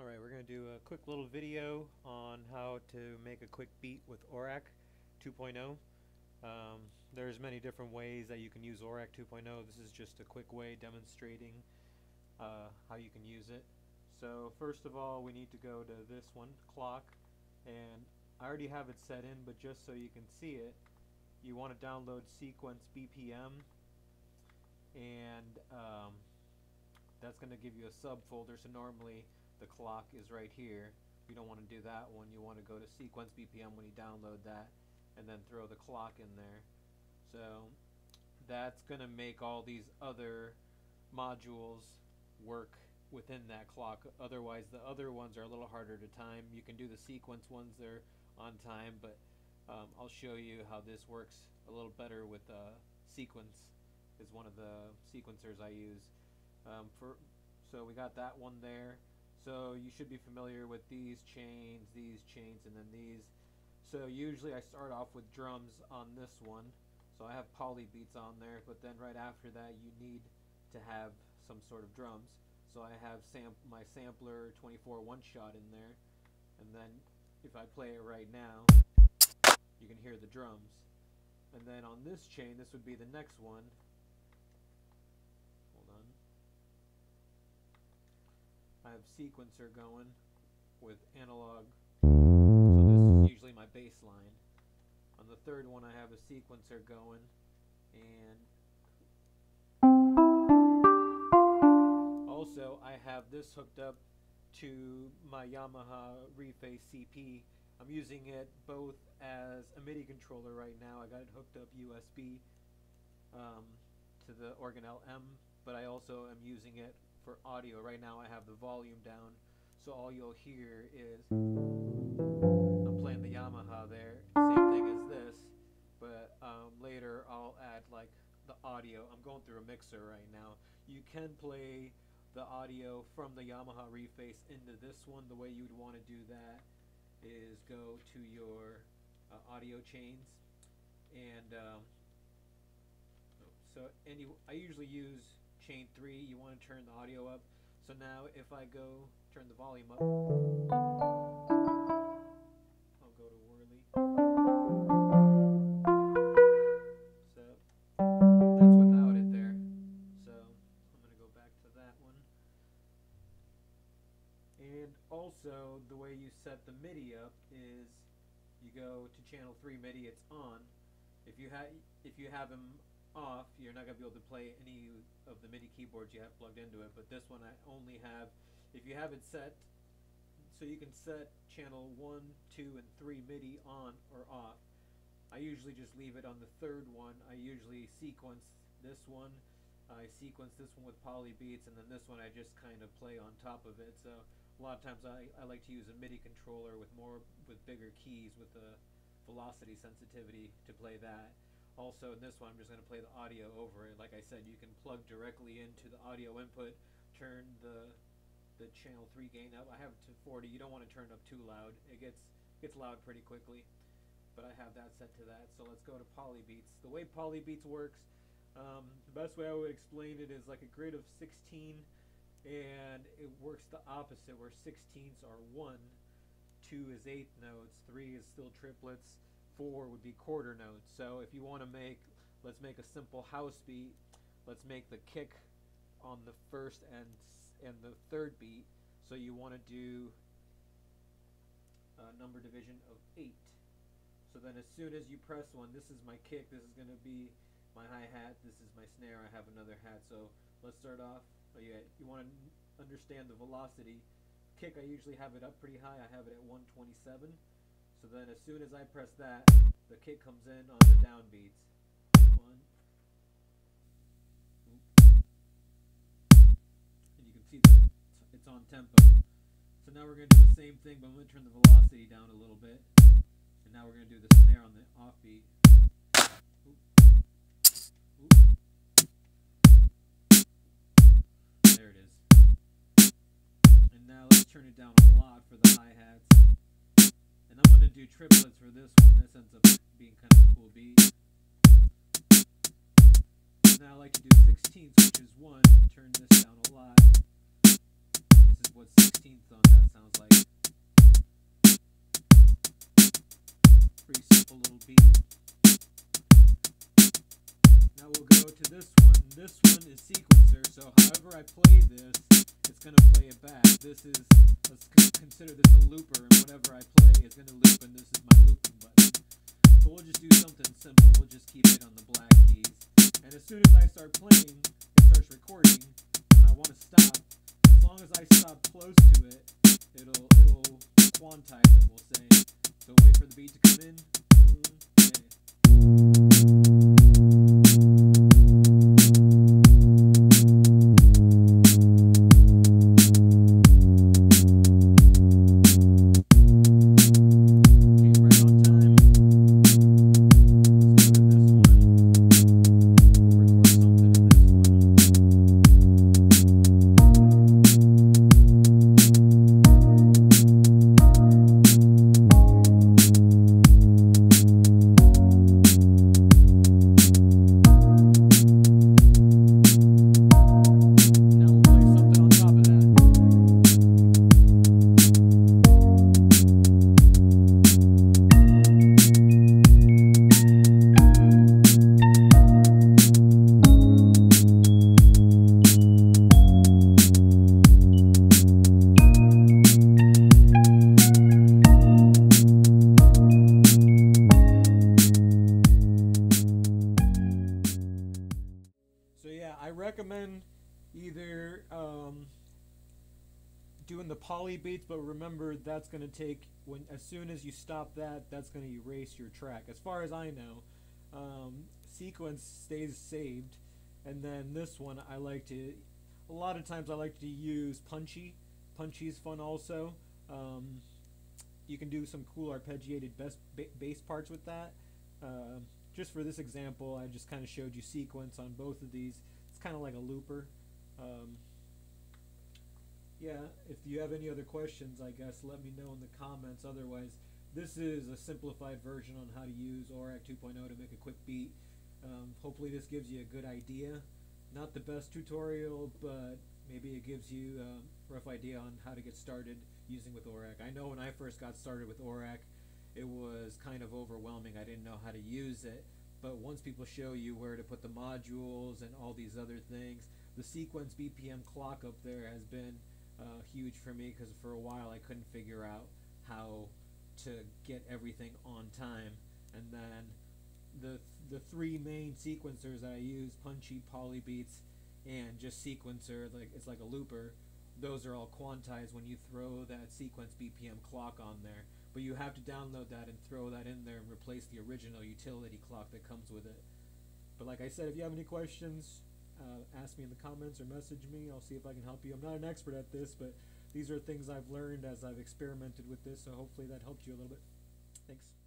Alright, we're going to do a quick little video on how to make a quick beat with Orac 2.0. Um, there's many different ways that you can use Orac 2.0. This is just a quick way demonstrating uh, how you can use it. So first of all, we need to go to this one, clock, and I already have it set in, but just so you can see it, you want to download sequence BPM, and um, that's going to give you a subfolder. So normally the clock is right here. You don't want to do that one. You want to go to sequence BPM when you download that and then throw the clock in there. So that's going to make all these other modules work within that clock. Otherwise, the other ones are a little harder to time. You can do the sequence ones, they're on time, but um, I'll show you how this works a little better with uh, sequence is one of the sequencers I use. Um, for So we got that one there. So you should be familiar with these chains, these chains, and then these. So usually I start off with drums on this one. So I have poly beats on there, but then right after that you need to have some sort of drums. So I have sam my sampler 24 one shot in there, and then if I play it right now, you can hear the drums. And then on this chain, this would be the next one. I have sequencer going with analog. So this is usually my bass line. On the third one I have a sequencer going and also I have this hooked up to my Yamaha Reface CP. I'm using it both as a MIDI controller right now. I got it hooked up USB um, to the Organelle M, but I also am using it for audio. Right now I have the volume down, so all you'll hear is I'm playing the Yamaha there. Same thing as this, but um, later I'll add like the audio. I'm going through a mixer right now. You can play the audio from the Yamaha Reface into this one. The way you'd want to do that is go to your uh, audio chains and um, so any I usually use chain 3, you want to turn the audio up. So now if I go turn the volume up, I'll go to Wurly. So that's without it there. So I'm going to go back to that one. And also the way you set the MIDI up is you go to channel 3 MIDI, it's on. If you have if you have them off, you're not going to be able to play any of the MIDI keyboards you have plugged into it, but this one I only have, if you have it set, so you can set channel 1, 2, and 3 MIDI on or off. I usually just leave it on the third one. I usually sequence this one, I sequence this one with poly beats, and then this one I just kind of play on top of it. So a lot of times I, I like to use a MIDI controller with more, with bigger keys with a velocity sensitivity to play that. Also in this one, I'm just going to play the audio over it. Like I said, you can plug directly into the audio input, turn the the channel 3 gain up. I have it to 40. You don't want to turn it up too loud. It gets gets loud pretty quickly. But I have that set to that. So let's go to Polybeats. The way Polybeats works, um, the best way I would explain it is like a grid of 16 and it works the opposite where 16s are 1, 2 is eighth notes, 3 is still triplets, four would be quarter notes. So if you want to make, let's make a simple house beat. Let's make the kick on the first and and the third beat. So you want to do a number division of eight. So then as soon as you press one, this is my kick. This is going to be my hi-hat. This is my snare. I have another hat. So let's start off. Oh yeah, you want to understand the velocity. Kick, I usually have it up pretty high. I have it at 127. So then as soon as I press that, the kick comes in on the downbeats. One. And you can see that it's on tempo. So now we're going to do the same thing, but I'm going to turn the velocity down a little bit. And now we're going to do the snare on the offbeat. There it is. And now let's turn it down a lot for the hi-hats. And I'm going to do triplets for this one. This ends up being kind of a cool beat. Now I like to do 16ths, which is 1. Turn this down a lot. This is what 16 16th on that sounds like. Pretty simple little beat. Now we'll go to this one. This one is sequencer, so however I play this, it's going to play it back. This is, let's consider this a looper, and whatever I play is going to loop, and this is my looping button. So we'll just do something simple. We'll just keep it on the black keys. And as soon as I start playing, it starts recording. When I want to stop, as long as I stop close to it, it'll it'll quantize it, we'll say. So wait for the beat to come in. Poly beats, but remember that's going to take when as soon as you stop that, that's going to erase your track. As far as I know, um, sequence stays saved, and then this one I like to. A lot of times I like to use punchy. Punchy is fun also. Um, you can do some cool arpeggiated best bass parts with that. Uh, just for this example, I just kind of showed you sequence on both of these. It's kind of like a looper. Um, yeah, if you have any other questions, I guess let me know in the comments. Otherwise, this is a simplified version on how to use Orac 2.0 to make a quick beat. Um, hopefully this gives you a good idea. Not the best tutorial, but maybe it gives you a rough idea on how to get started using with Orac. I know when I first got started with Orac, it was kind of overwhelming. I didn't know how to use it. But once people show you where to put the modules and all these other things, the sequence BPM clock up there has been uh, huge for me because for a while I couldn't figure out how to get everything on time. And then the the three main sequencers that I use, Punchy, Polybeats, and just sequencer, like it's like a looper. Those are all quantized when you throw that sequence BPM clock on there but you have to download that and throw that in there and replace the original utility clock that comes with it. But like I said, if you have any questions, uh, ask me in the comments or message me. I'll see if I can help you. I'm not an expert at this, but these are things I've learned as I've experimented with this, so hopefully that helped you a little bit. Thanks.